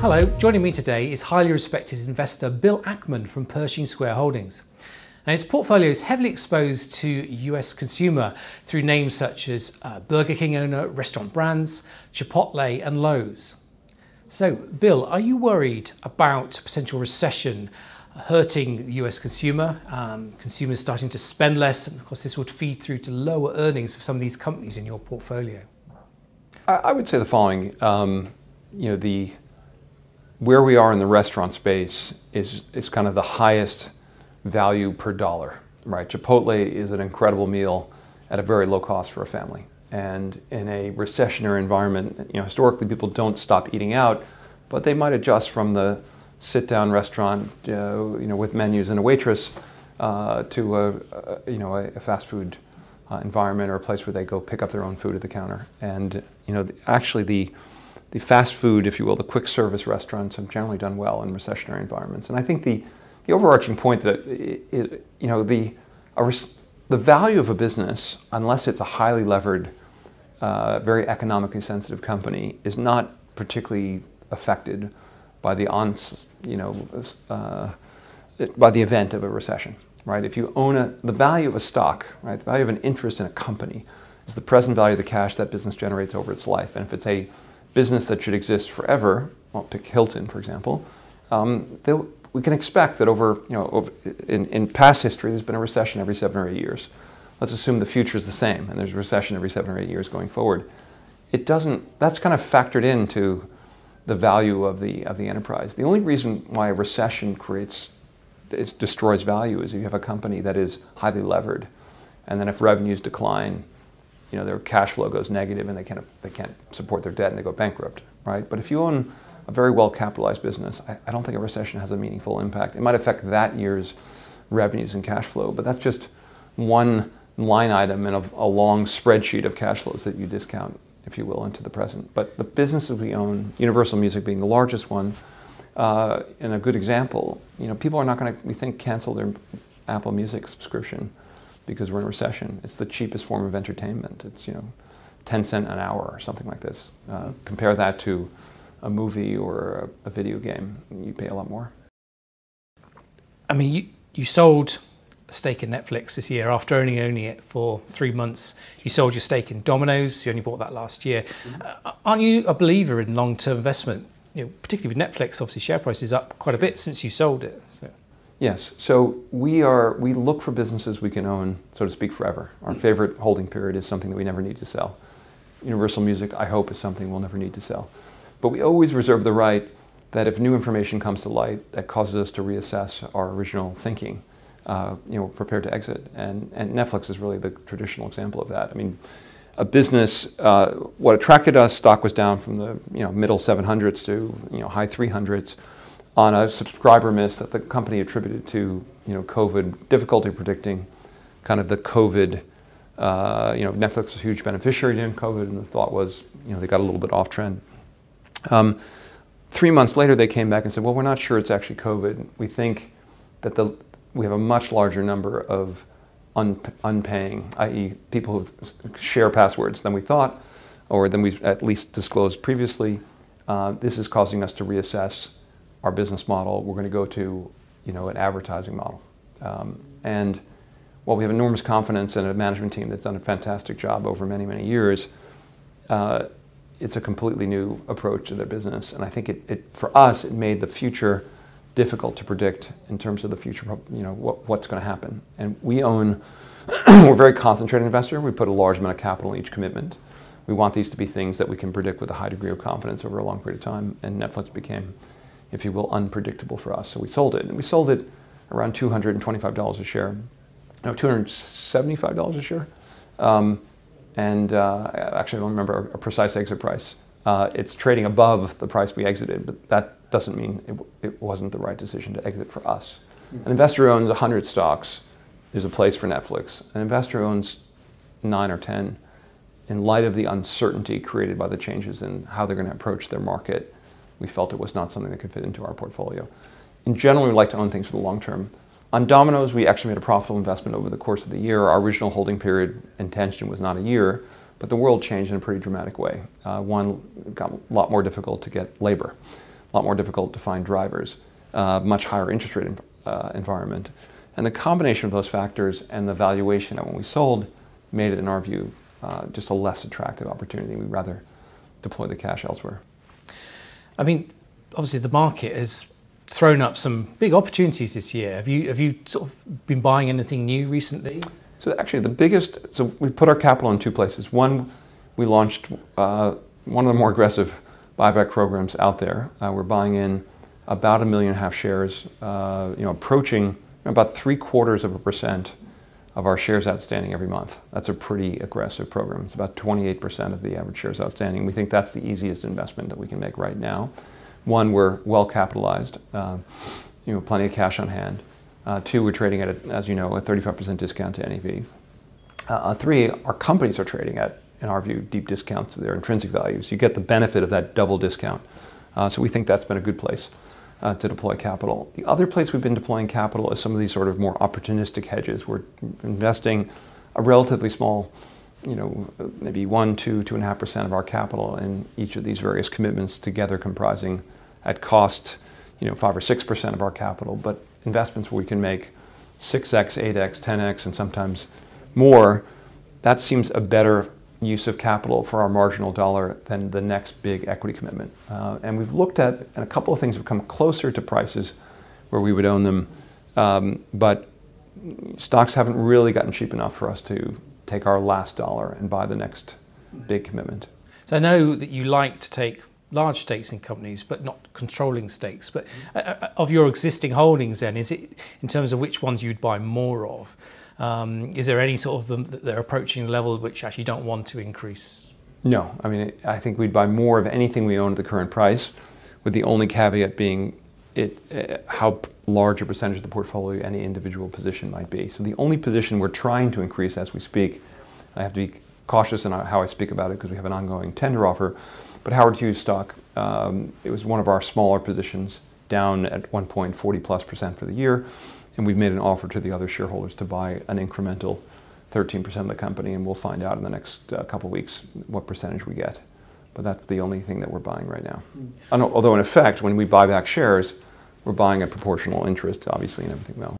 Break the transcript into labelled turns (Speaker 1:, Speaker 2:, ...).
Speaker 1: Hello, joining me today is highly respected investor Bill Ackman from Pershing Square Holdings. Now, his portfolio is heavily exposed to US consumer through names such as uh, Burger King owner, Restaurant Brands, Chipotle, and Lowe's. So, Bill, are you worried about potential recession hurting US consumer, um, consumers starting to spend less, and of course, this would feed through to lower earnings of some of these companies in your portfolio?
Speaker 2: I, I would say the following. Um, you know, the where we are in the restaurant space is, is kind of the highest value per dollar, right? Chipotle is an incredible meal at a very low cost for a family. And in a recessionary environment, you know, historically people don't stop eating out, but they might adjust from the sit-down restaurant, uh, you know, with menus and a waitress, uh, to a, a, you know a, fast food uh, environment or a place where they go pick up their own food at the counter. And you know, actually the the fast food, if you will, the quick service restaurants have generally done well in recessionary environments. And I think the, the overarching point that, it, it, you know, the, the value of a business, unless it's a highly levered, uh, very economically sensitive company, is not particularly affected by the on, you know, uh, by the event of a recession, right? If you own a, the value of a stock, right, the value of an interest in a company is the present value of the cash that business generates over its life. And if it's a business that should exist forever, I'll pick Hilton, for example, um, we can expect that over, you know, over, in, in past history, there's been a recession every seven or eight years. Let's assume the future is the same, and there's a recession every seven or eight years going forward. It doesn't, that's kind of factored into the value of the, of the enterprise. The only reason why a recession creates, it destroys value is if you have a company that is highly levered, and then if revenues decline, you know, their cash flow goes negative and they can't, they can't support their debt and they go bankrupt, right? But if you own a very well capitalized business, I, I don't think a recession has a meaningful impact. It might affect that year's revenues and cash flow, but that's just one line item in a, a long spreadsheet of cash flows that you discount, if you will, into the present. But the businesses we own, Universal Music being the largest one, uh, and a good example, you know, people are not going to, we think, cancel their Apple Music subscription because we're in recession. It's the cheapest form of entertainment. It's you know, 10 cent an hour or something like this. Uh, compare that to a movie or a, a, video game, you pay a lot more.
Speaker 1: I mean, you, you sold a stake in Netflix this year after only owning it for three months. You sold your stake in Domino's. You only bought that last year. Mm-hmm. Uh, aren't you a believer in long-term investment? You know, particularly with Netflix, obviously share price is up quite a bit since you sold it. So.
Speaker 2: Yes. So we are we look for businesses we can own, so to speak, forever. Our favorite holding period is something that we never need to sell. Universal Music, I hope, is something we'll never need to sell. But we always reserve the right that if new information comes to light that causes us to reassess our original thinking, uh, you know, prepared to exit. And, and Netflix is really the traditional example of that. I mean, a business, uh, what attracted us, stock was down from the you know middle 700s to you know high 300s on a subscriber miss that the company attributed to you know COVID difficulty predicting kind of the COVID. Uh, you know, Netflix was a huge beneficiary during COVID, and the thought was, you know, they got a little bit off trend. Um, three months later, they came back and said, well, we're not sure it's actually COVID. We think that the, we have a much larger number of un, unpaying, i.e., people who share passwords than we thought, or than we at least disclosed previously. Uh, this is causing us to reassess our business model, we're going to go to you know, an advertising model. Um, and while we have enormous confidence in a management team that's done a fantastic job over many, many years, uh, it's a completely new approach to their business. And I think it, it, for us, it made the future difficult to predict in terms of the future, you know, what, what's going to happen. And we own, we're a very concentrated investor. We put a large amount of capital in each commitment. We want these to be things that we can predict with a high degree of confidence over a long period of time. And Netflix became if you will, unpredictable for us. So we sold it, and we sold it around $225 a share. No, $275 a share. Um, and uh, actually, I don't remember a precise exit price. Uh, it's trading above the price we exited, but that doesn't mean it, it wasn't the right decision to exit for us. Mm-hmm. An investor owns 100 stocks, there's a place for Netflix. An investor owns nine or 10. In light of the uncertainty created by the changes in how they're going to approach their market, we felt it was not something that could fit into our portfolio. In general, we like to own things for the long term. On Domino's, we actually made a profitable investment over the course of the year. Our original holding period intention was not a year, but the world changed in a pretty dramatic way. Uh, one, got a lot more difficult to get labor. a lot more difficult to find drivers, uh, much higher interest rate uh, environment. And the combination of those factors and the valuation that when we sold made it, in our view, uh, just a less attractive opportunity. We'd rather deploy the cash elsewhere.
Speaker 1: I mean, obviously the market has thrown up some big opportunities this year. Have you have you sort of been buying anything new recently?
Speaker 2: So actually, the biggest. So we put our capital in two places. One, we launched uh, one of the more aggressive buyback programs out there. Uh, we're buying in about a million and a half shares. Uh, you know, approaching about three quarters of a percent of our shares outstanding every month. That's a pretty aggressive program. It's about 28% of the average shares outstanding. We think that's the easiest investment that we can make right now. One, we're well capitalized, uh, you know, plenty of cash on hand. Uh, two, we're trading at, a, as you know, a 35% discount to NAV. Uh, uh, three, our companies are trading at, in our view, deep discounts to their intrinsic values. You get the benefit of that double discount. Uh, so we think that's been a good place uh, to deploy capital. The other place we've been deploying capital is some of these sort of more opportunistic hedges. We're investing a relatively small, you know, maybe one, two, two and a half percent of our capital in each of these various commitments together comprising at cost, you know, five or six percent of our capital, but investments where we can make 6x, 8x, 10x, and sometimes more, that seems a better use of capital for our marginal dollar than the next big equity commitment. Uh, and we've looked at, and a couple of things have come closer to prices where we would own them, um, but stocks haven't really gotten cheap enough for us to take our last dollar and buy the next big commitment.
Speaker 1: So I know that you like to take large stakes in companies, but not controlling stakes. But uh, uh of your existing holdings, then, is it in terms of which ones you'd buy more of? Um, is there any sort of them that they're approaching the level which actually don't want to increase?
Speaker 2: No, I mean, I think we'd buy more of anything we own at the current price, with the only caveat being it uh, how large a percentage of the portfolio any individual position might be. So the only position we're trying to increase as we speak, I have to be cautious in how I speak about it because we have an ongoing tender offer, but Howard Hughes stock, um, it was one of our smaller positions, down at one point 40 plus percent for the year and we've made an offer to the other shareholders to buy an incremental 13% of the company, and we'll find out in the next uh, couple of weeks what percentage we get. But that's the only thing that we're buying right now. Mm. Although, in effect, when we buy back shares, we're buying a proportional interest, obviously, in everything, though.